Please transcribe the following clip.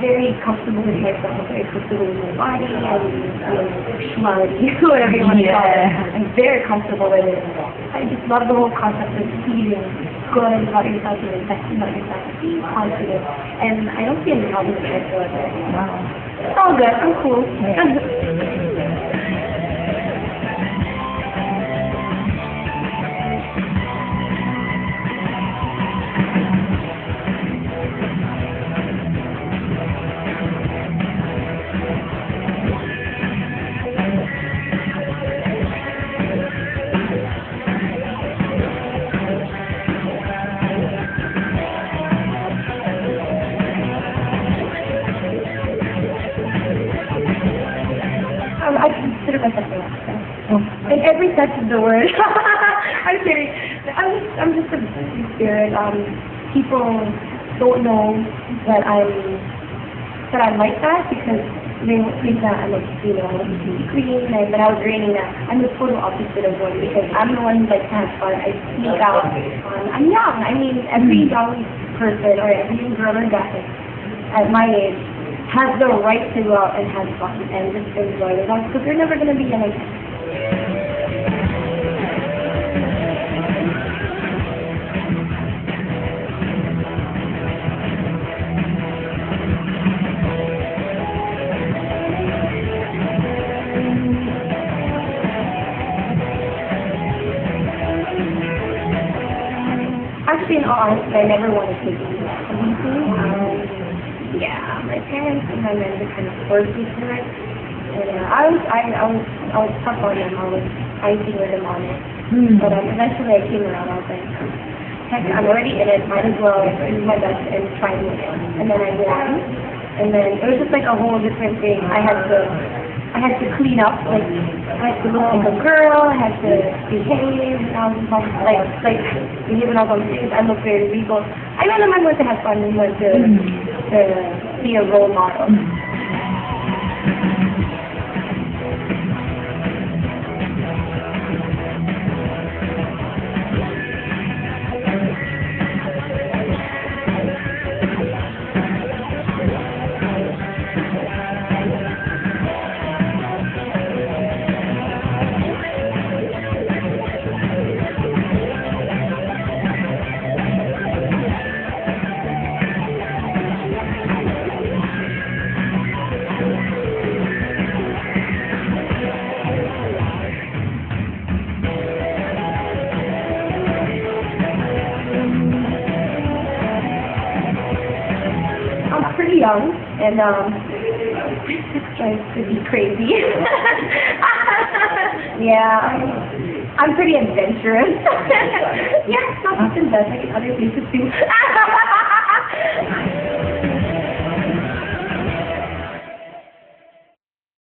very comfortable in myself, very comfortable with my body and um, whatever you want to call it. I'm very comfortable with it. I just love the whole concept of feeling good about yourself, and best about yourself, being confident. And I don't see any problems whatsoever. Wow. It's all good. I'm cool. Yeah. In every sense of the word. I'm kidding. I'm just, I'm just a free spirit. Um, people don't know that I'm that I'm like that because they think that I'm like, you know, queen. And when I was reading that, I'm the total opposite of one because I'm the one who likes to have fun. I sneak out. Um, I'm young. I mean, every young person or every girl or guy at my age has the right to go out and have fun and just enjoy their life because they're never going to be young again. All honesty, I never wanted to do that. Um, yeah, my parents and my mother kind of forced me to it. And uh, I was, I, I was, I was tough on them. I was fighting with them on it. Hmm. But um, eventually I came around. I was like, heck, I'm already in it. Might as well do my best and try to win. And then I won. And then it was just like a whole different thing. I had to, I had to clean up. Like, I had to look like a girl. I had to behave. And I was like, like, behave when I was on. I looked very legal. I on my went to have fun and went to, to be a role model. Young, and um, tries to be crazy. yeah, I'm, pretty adventurous. yeah, not just in bed, like in other places too.